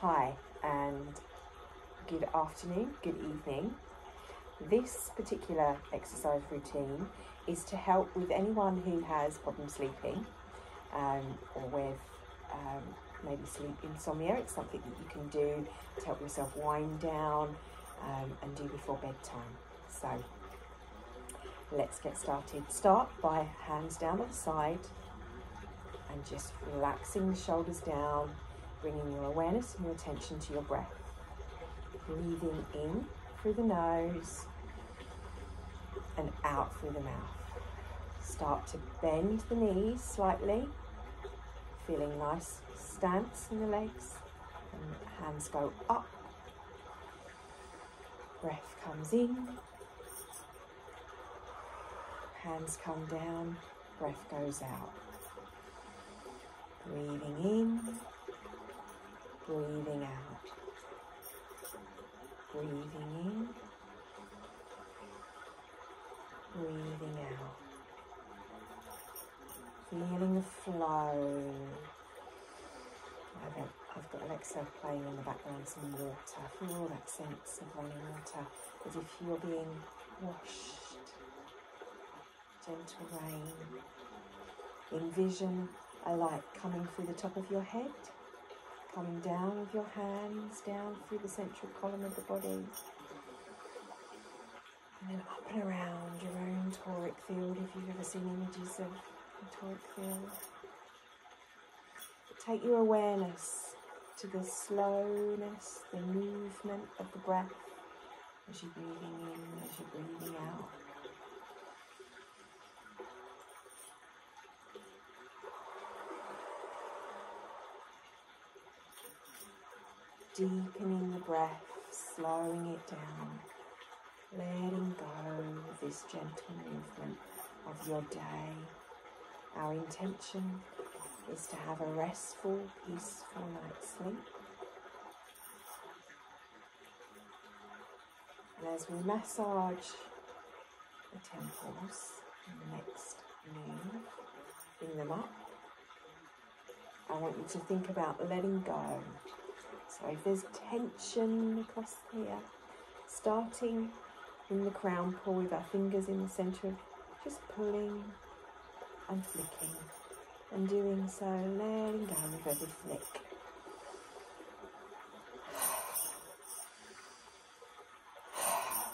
Hi, and good afternoon, good evening. This particular exercise routine is to help with anyone who has problem sleeping um, or with um, maybe sleep insomnia. It's something that you can do to help yourself wind down um, and do before bedtime. So let's get started. Start by hands down on the side and just relaxing the shoulders down, bringing your awareness and your attention to your breath. Breathing in through the nose and out through the mouth. Start to bend the knees slightly, feeling nice stance in the legs. And hands go up. Breath comes in. Hands come down. Breath goes out. Breathing in. Breathing out. Breathing in. Breathing out. Feeling the flow. I've, I've got Alexa playing in the background some water. Feel that sense of running water as if you're being washed. Gentle rain. Envision a light coming through the top of your head, coming down with your hands, down through the central column of the body, and then up and around your own toric field if you've ever seen images of a toric field. Take your awareness to the slowness, the movement of the breath as you're breathing in, as you're breathing out. Deepening the breath, slowing it down, letting go of this gentle movement of your day. Our intention is to have a restful, peaceful night's sleep. And as we massage the temples in the next move, bring them up, I want you to think about letting go. So if there's tension across here, starting in the crown pull with our fingers in the centre, just pulling and flicking and doing so, letting go with every flick.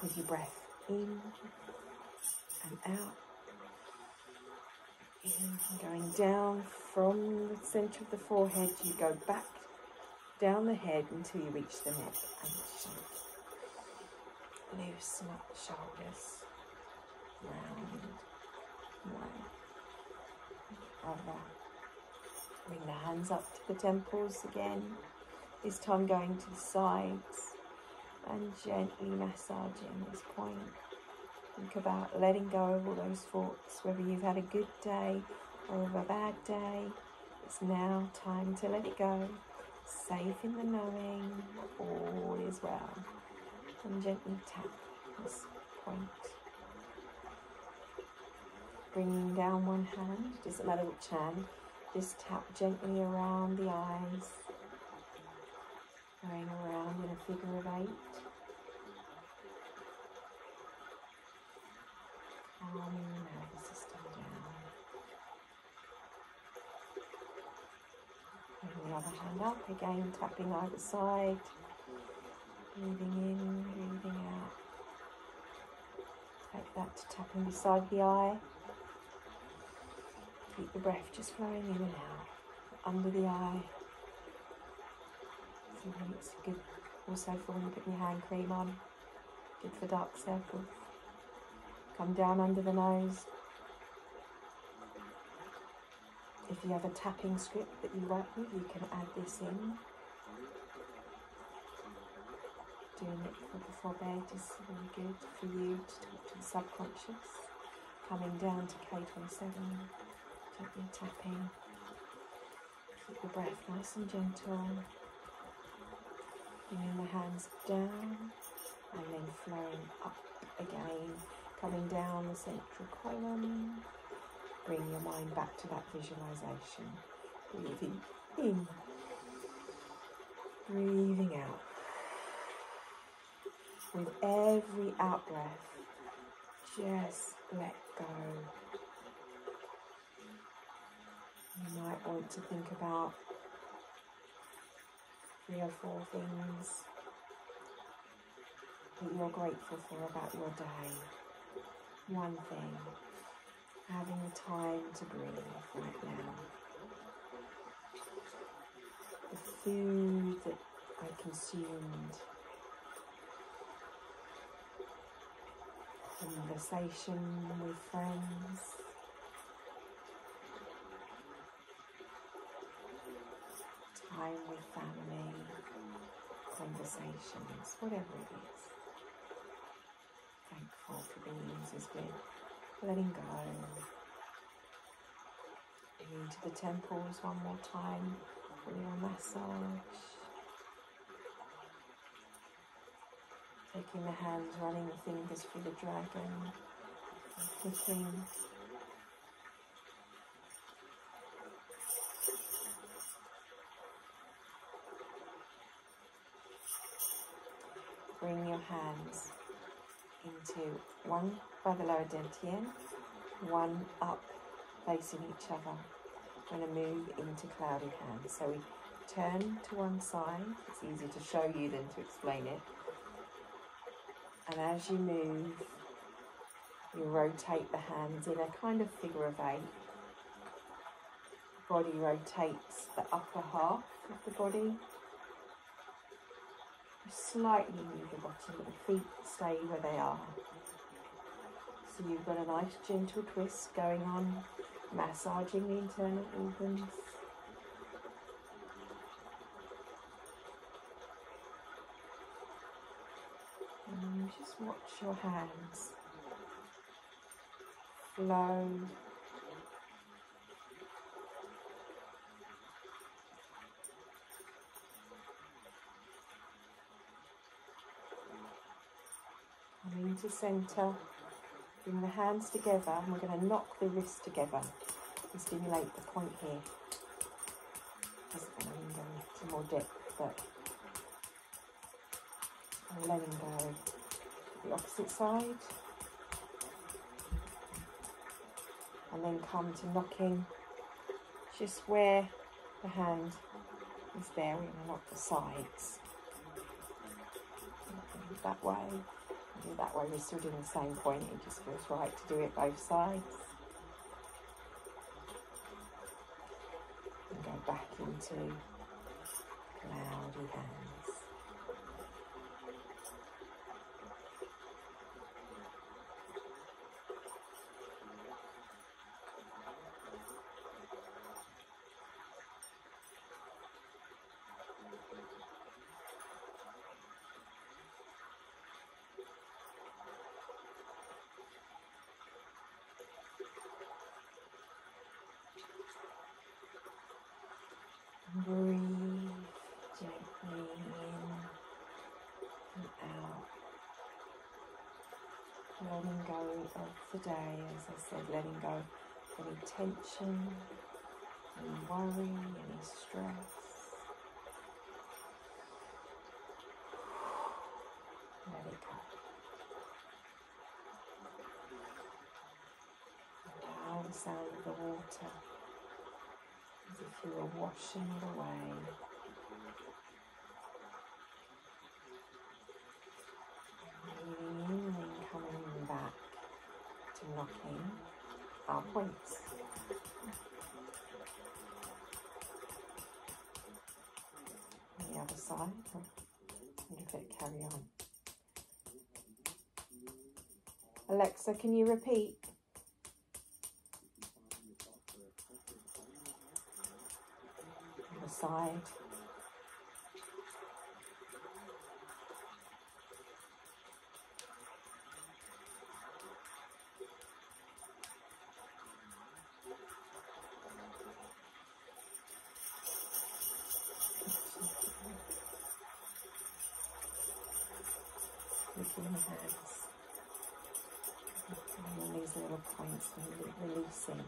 With your breath in and out. In going down from the centre of the forehead, you go back down the head until you reach the neck and shake. Loosen up the shoulders, round, one other. Bring the hands up to the temples again, this time going to the sides and gently massaging this point. Think about letting go of all those thoughts, whether you've had a good day or a bad day. It's now time to let it go. Safe in the knowing, all is well. And gently tap this point bringing down one hand, doesn't matter which hand, just tap gently around the eyes, going around in a figure of eight the nervous system down. Bring the other hand up, again tapping either side, breathing in, breathing out. Take that to tapping beside the eye. Keep the breath just flowing in and out, under the eye. Sometimes it's good also for when you're putting your hand cream on. Good for dark circles. Come down under the nose. If you have a tapping script that you work with, you can add this in. Doing it for before bed is really good for you to talk to the subconscious. Coming down to K27. Gently tapping. Keep the breath nice and gentle. Bringing the hands down and then flowing up again. Coming down the central column. Bring your mind back to that visualization. Breathing in Breathing out. With every out breath, just let go. You might want to think about three or four things that you're grateful for about your day. One thing, having the time to breathe right now. The food that I consumed. Conversation with friends. Time with family. Conversations, whatever it is. Thankful for these as we're letting go. Into the temples one more time for your massage. Taking the hands, running the fingers through the dragon, clicking. Bring your hands into one by the lower dantian, one up facing each other. We're going to move into cloudy hands. So we turn to one side. It's easier to show you than to explain it. And as you move, you rotate the hands in a kind of figure of eight. Body rotates the upper half of the body. Slightly move the bottom, but the feet stay where they are. So you've got a nice gentle twist going on, massaging the internal organs. And just watch your hands flow Coming into centre, bring the hands together and we're going to knock the wrists together and stimulate the point here. Doesn't go into more depth, but I'm letting go. The opposite side. And then come to knocking just where the hand is there. We're going to knock the sides. That way that way, we're still doing the same point, it just feels right to do it both sides. And go back into cloudy hands. Breathe gently in and out. Letting go of the day, as I said, letting go of any tension, any worry, any stress. Let it go. Allow the sound of the water as if you were washing it away. Breathing in and coming back to knocking our oh, points. On the other side, if it carry on. Alexa, can you repeat? the side. Lifting the hands. And these little points and releasing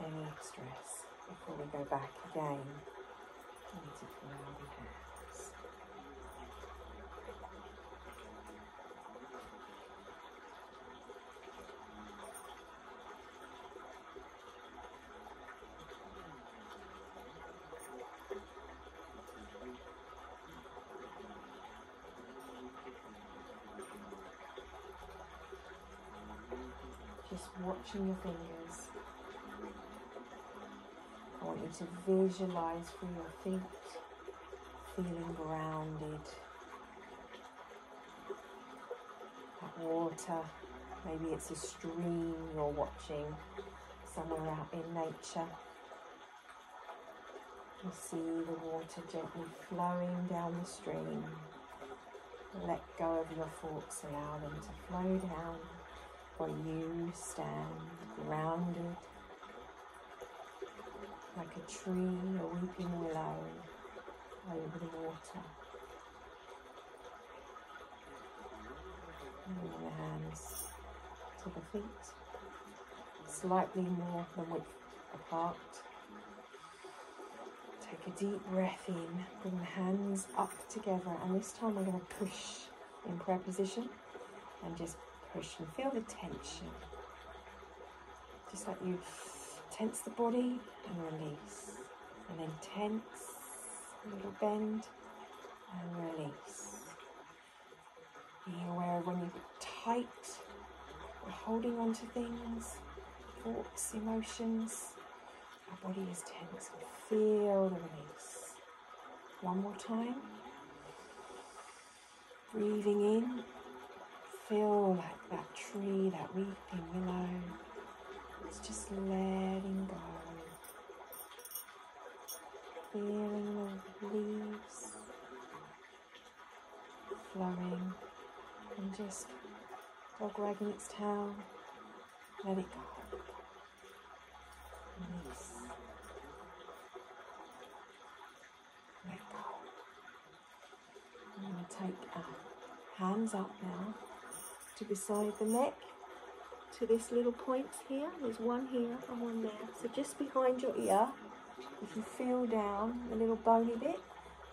any stress before we go back again beautiful lovely hands. Just watching your fingers. I want you to visualize through your feet, feeling grounded. That water, maybe it's a stream you're watching somewhere out in nature. You see the water gently flowing down the stream. Let go of your thoughts, allow them to flow down where you stand grounded like a tree, a weeping willow over the water. Moving the hands to the feet, slightly more than width apart. Take a deep breath in, bring the hands up together, and this time we're going to push in prayer position and just and feel the tension. Just like you tense the body and release. And then tense, a little bend and release. Be aware when you're tight, we're holding on to things, thoughts, emotions. Our body is tense. Feel the release. One more time. Breathing in. Feel like that tree, that weeping willow. It's just letting go. Feeling the leaves flowing and just dog wagging its tail. Let it go. Release. Let go. I'm going to take our hands up now to beside the neck to this little point here. There's one here and one there. So just behind your ear, if you feel down the little bony bit,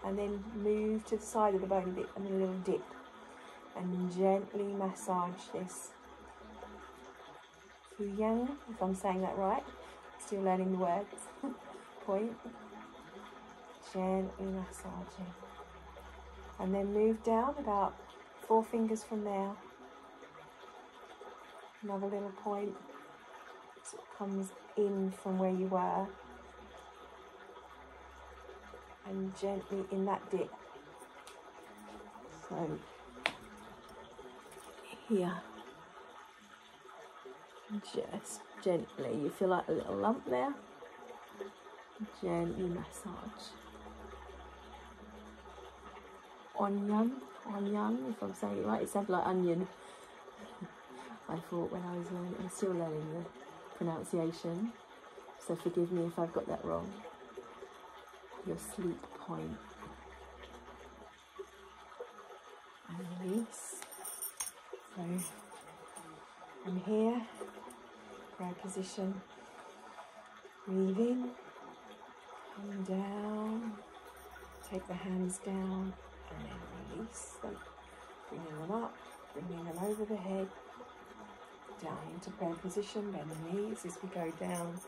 and then move to the side of the bony bit and a little dip, and gently massage this. Fuyang, if I'm saying that right, still learning the words. point. Gently massaging. And then move down about four fingers from there another little point comes in from where you were. And gently in that dip. So here. Just gently you feel like a little lump there? Gently massage. Onion onion if I'm saying it right. It sounds like onion I thought when I was learning, I'm still learning the pronunciation, so forgive me if I've got that wrong. Your sleep point. And release. So I'm here, prayer position. Breathe in and down. Take the hands down and then release them. Bringing them up, bringing them over the head down into prayer position, bend the knees as we go down.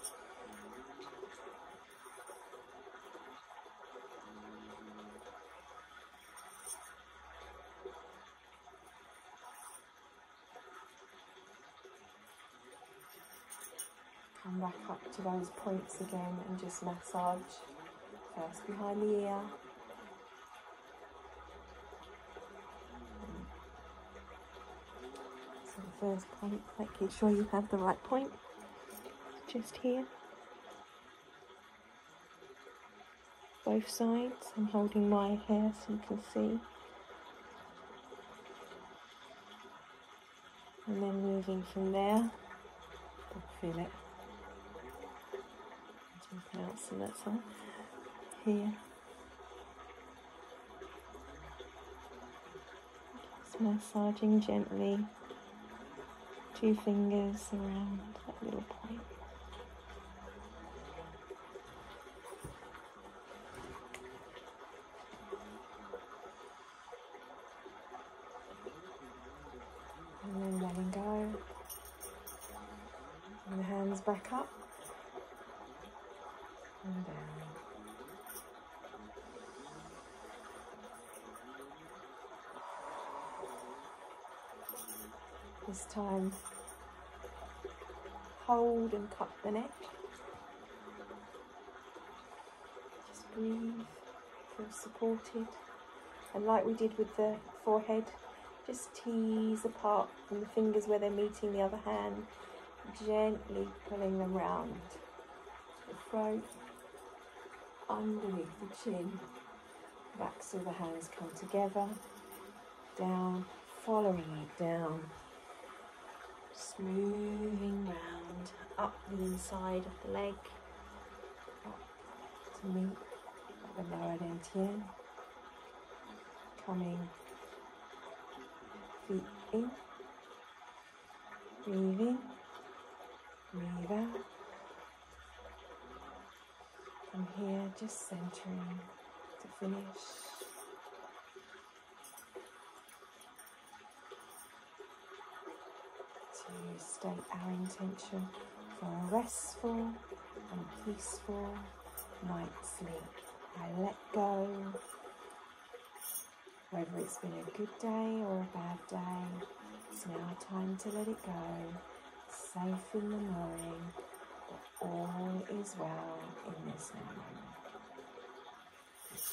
Come back up to those points again and just massage first behind the ear first point, making sure you have the right point just here. Both sides, I'm holding my hair so you can see. And then moving from there, feel it. I'm pronouncing that song. Here. Just massaging gently two fingers around that little point. And then one and go. And the hands back up. Hold and cup the neck. Just breathe, feel supported. And like we did with the forehead, just tease apart from the fingers where they're meeting the other hand, gently pulling them round the throat, underneath the chin, backs of the hands come together, down, following it down, smoothing round up the inside of the leg, up to meet the lower dantian, coming feet in, breathe in, breathe out. From here, just centering to finish. To state our intention for a restful and peaceful night's sleep. I let go whether it's been a good day or a bad day, it's now time to let it go. Safe in the knowing that all is well in this moment.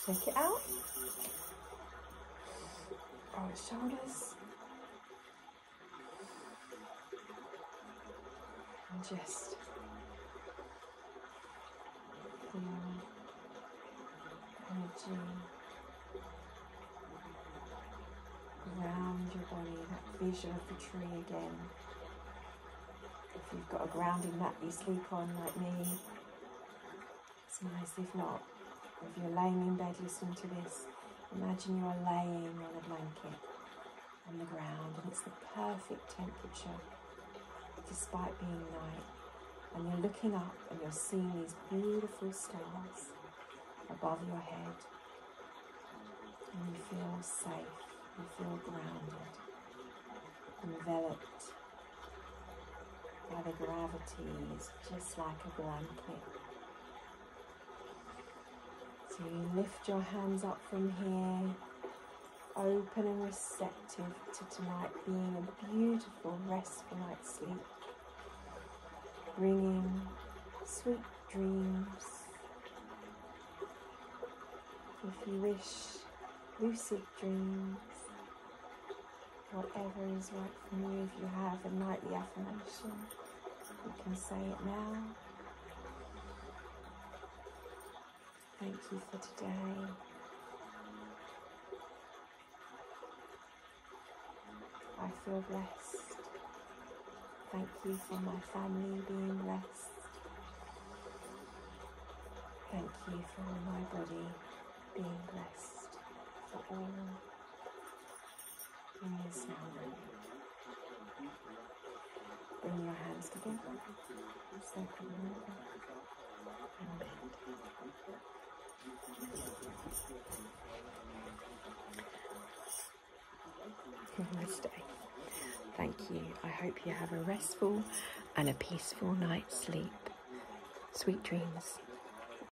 Check it out. The shoulders. And just feel energy Ground your body, that vision of the tree again. If you've got a grounding mat you sleep on like me, it's nice. If not, if you're laying in bed listening to this, imagine you are laying on a blanket on the ground and it's the perfect temperature despite being night. And you're looking up and you're seeing these beautiful stars above your head and you feel safe. You feel grounded, enveloped by the gravities, just like a blanket. So you lift your hands up from here, open and receptive to tonight being a beautiful, restful night's sleep, bringing sweet dreams. If you wish, lucid dreams whatever is right for you. If you have a nightly affirmation, you can say it now. Thank you for today. I feel blessed. Thank you for my family being blessed. Thank you for my body being blessed, for all is Bring your hands together. Circle over and bend. Namaste. Thank you. I hope you have a restful and a peaceful night's sleep. Sweet dreams.